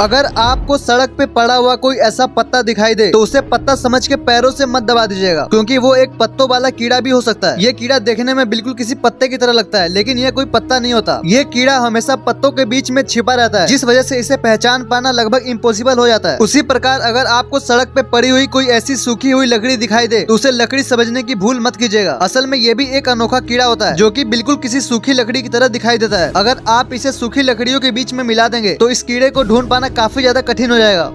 अगर आपको सड़क पे पड़ा हुआ कोई ऐसा पत्ता दिखाई दे तो उसे पत्ता समझ के पैरों से मत दबा दीजिएगा, क्योंकि वो एक पत्तों वाला कीड़ा भी हो सकता है। ये कीड़ा देखने में बिल्कुल किसी पत्ते की तरह लगता है, लेकिन ये कोई पत्ता नहीं होता। ये कीड़ा हमेशा पत्तों के बीच में छिपा रहता है, जिस वजह से इसे पहचान पाना लगभग इम्पोसिबल हो जाता है। उसी प्रकार अगर आपको सड़क पे पड़ी हुई कोई ऐसी सूखी हुई लकड़ी दिखाई दे तो उसे लकड़ी समझने की भूल मत कीजिएगा। असल में ये भी एक अनोखा कीड़ा होता है, जो की बिल्कुल किसी सूखी लकड़ी की तरह दिखाई देता है। अगर आप इसे सूखी लकड़ियों के बीच में मिला देंगे तो इस कीड़े को ढूंढ पाना काफ़ी ज़्यादा कठिन हो जाएगा।